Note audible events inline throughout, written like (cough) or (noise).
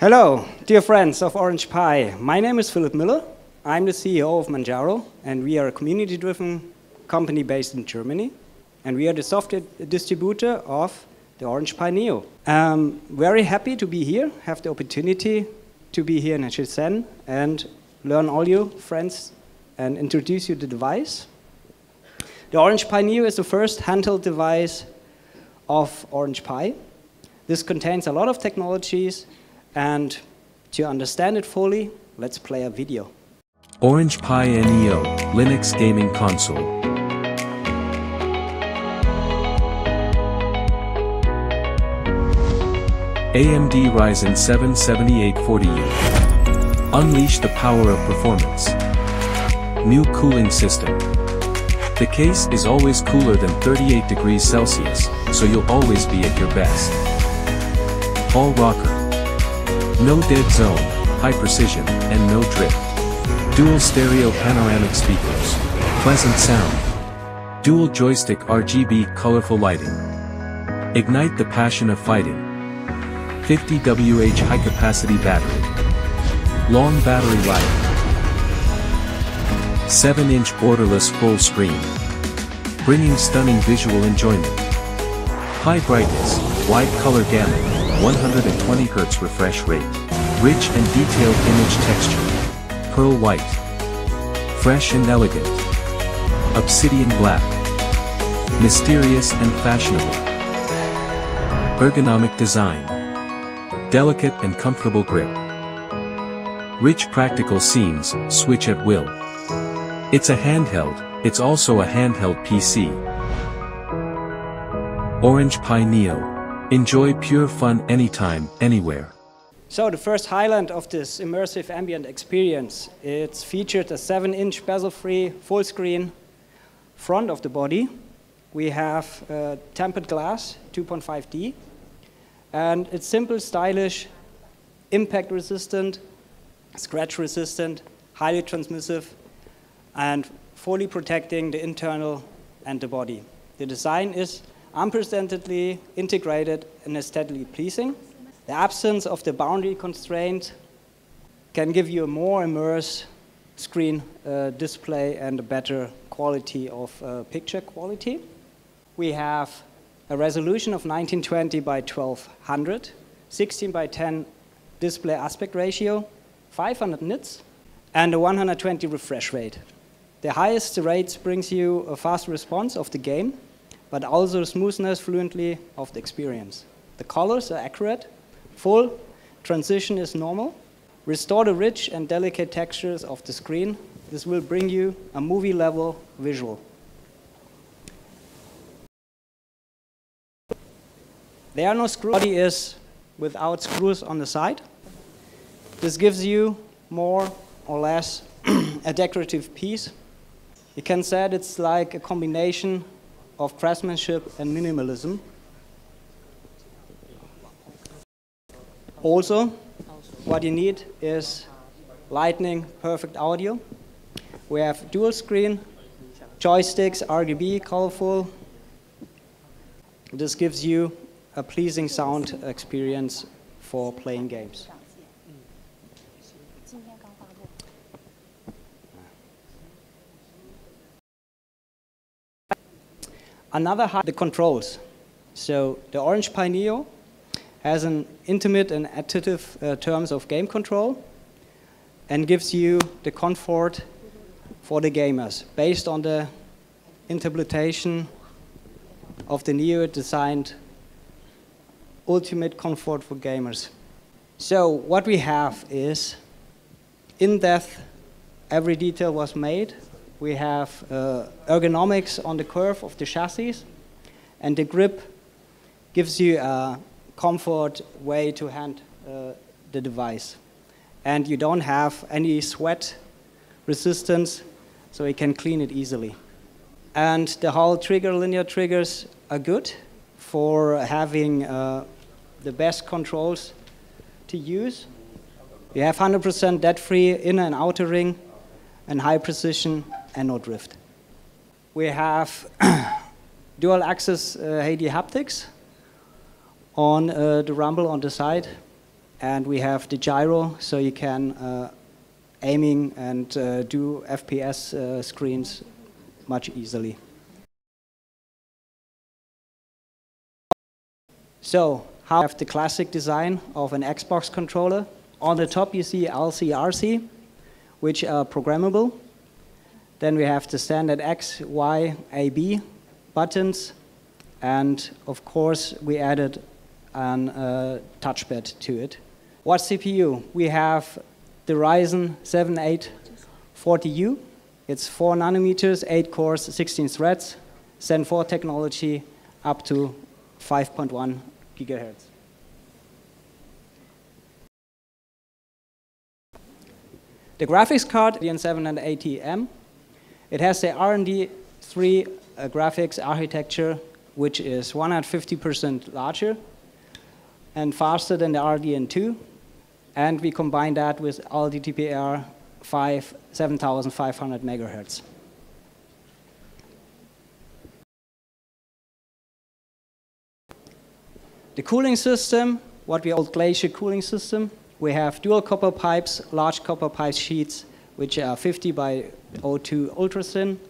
Hello, dear friends of Orange Pi. My name is Philip Miller. I'm the CEO of Manjaro, and we are a community driven company based in Germany. And we are the software distributor of the Orange Pi Neo. Um, very happy to be here, have the opportunity to be here in Shenzhen and learn all you friends and introduce you the device. The Orange Pi Neo is the first handheld device of Orange Pi. This contains a lot of technologies and to understand it fully, let's play a video. Orange Pi Neo Linux Gaming Console. AMD Ryzen 7 7840U. Unleash the power of performance. New cooling system. The case is always cooler than 38 degrees Celsius, so you'll always be at your best. Hall rocker. No dead zone, high precision, and no drift. Dual stereo panoramic speakers. Pleasant sound. Dual joystick RGB colorful lighting. Ignite the passion of fighting. 50 WH high capacity battery. Long battery life. 7 inch borderless full screen. Bringing stunning visual enjoyment. High brightness, wide color gamut, 120 Hz refresh rate. Rich and detailed image texture. Pearl white. Fresh and elegant. Obsidian black. Mysterious and fashionable. Ergonomic design. Delicate and comfortable grip. Rich practical scenes, switch at will. It's a handheld, it's also a handheld PC. Orange Pi Neo. Enjoy pure fun anytime, anywhere. So the first highlight of this immersive ambient experience, it's featured a 7-inch bezel-free full-screen front of the body. We have uh, tempered glass, 2.5D, and it's simple, stylish, impact resistant, scratch resistant, highly transmissive, and fully protecting the internal and the body. The design is unprecedentedly integrated and aesthetically pleasing. The absence of the boundary constraint can give you a more immersive screen uh, display and a better quality of uh, picture quality. We have a resolution of 1920 by 1200, 16 by 10 display aspect ratio, 500 nits, and a 120 refresh rate. The highest rates brings you a fast response of the game, but also smoothness fluently of the experience. The colors are accurate, full, transition is normal. Restore the rich and delicate textures of the screen. This will bring you a movie level visual. There are no screws. Body is without screws on the side. This gives you more or less (clears throat) a decorative piece. You can say it's like a combination of craftsmanship and minimalism. Also, what you need is lightning perfect audio. We have dual screen, joysticks, RGB, colorful. This gives you a pleasing sound experience for playing games. Another high, the controls. So the Orange Pi Neo has an intimate and additive uh, terms of game control and gives you the comfort for the gamers based on the interpretation of the Neo designed ultimate comfort for gamers. So what we have is in-depth, every detail was made. We have uh, ergonomics on the curve of the chassis, and the grip gives you a comfort way to hand uh, the device. And you don't have any sweat resistance, so you can clean it easily. And the Hall trigger linear triggers are good for having uh, the best controls to use. You have 100% dead-free inner and outer ring, and high precision and no drift. We have (clears throat) dual axis uh, HD haptics on uh, the rumble on the side. and we have the gyro, so you can uh, aiming and uh, do FPS uh, screens much easily. So, how have the classic design of an Xbox controller. On the top you see LCRC, which are programmable. Then we have the standard X, Y, A, B buttons. And of course, we added a uh, touchpad to it. What CPU? We have the Ryzen 7 840U. It's 4 nanometers, 8 cores, 16 threads, Zen 4 technology up to 5.1 gigahertz. The graphics card, the N780M, it has the RDNA 3 uh, graphics architecture, which is 150% larger and faster than the RDNA 2. And we combine that with LPDDR 5 7500 megahertz. The cooling system, what we call glacier cooling system, we have dual copper pipes, large copper pipe sheets, which are 50 by 02 ultra thin.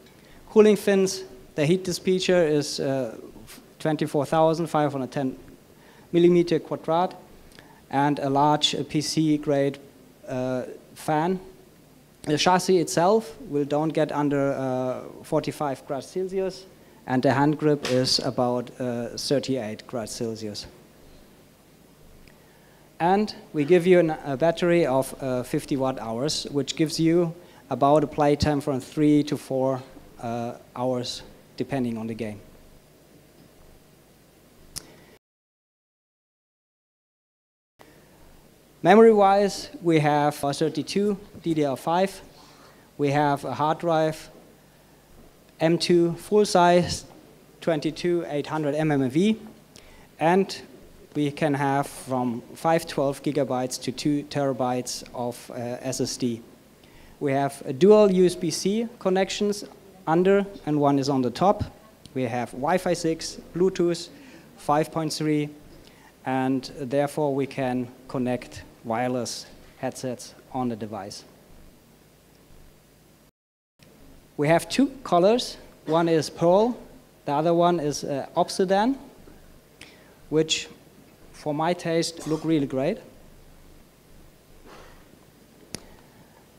Cooling fins, the heat dissipator is uh, 24,510 millimeter quadrat, and a large uh, PC grade uh, fan. The chassis itself will don't get under uh, 45 grades Celsius, and the hand grip is about uh, 38 grades Celsius and we give you an, a battery of uh, 50 watt hours, which gives you about a play time from three to four uh, hours, depending on the game. Memory-wise, we have a 32 DDR5. We have a hard drive, M2 full size, 22 800 NVMe, and we can have from 512 gigabytes to 2 terabytes of uh, SSD. We have dual USB-C connections under and one is on the top. We have Wi-Fi 6, Bluetooth 5.3, and therefore we can connect wireless headsets on the device. We have two colors. One is pearl, the other one is uh, obsidian, which for my taste, look really great.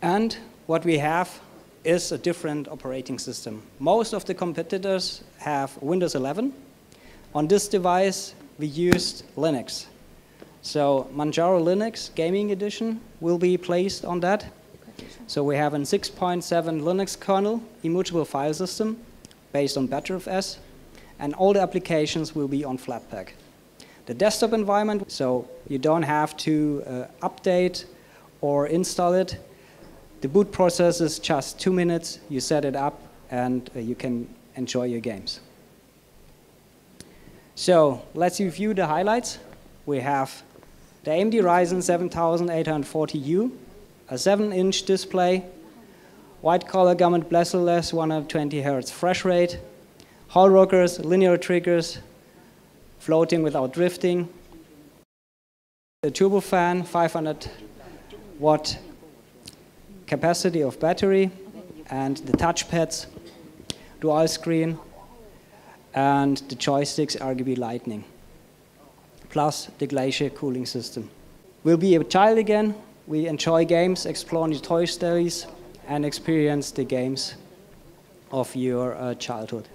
And what we have is a different operating system. Most of the competitors have Windows 11. On this device, we used Linux. So Manjaro Linux Gaming Edition will be placed on that. So we have a 6.7 Linux kernel, immutable file system, based on Btrfs, and all the applications will be on Flatpak the desktop environment, so you don't have to uh, update or install it. The boot process is just two minutes, you set it up, and uh, you can enjoy your games. So let's review the highlights. We have the AMD Ryzen 7840U, a 7-inch display, white color gamut bezel-less 120 Hz fresh rate, Hall rockers, linear triggers, floating without drifting. The turbofan, 500 watt capacity of battery, and the touchpads, dual screen, and the joysticks RGB Lightning, plus the Glacier cooling system. We'll be a child again. We enjoy games, explore new toy stories, and experience the games of your uh, childhood.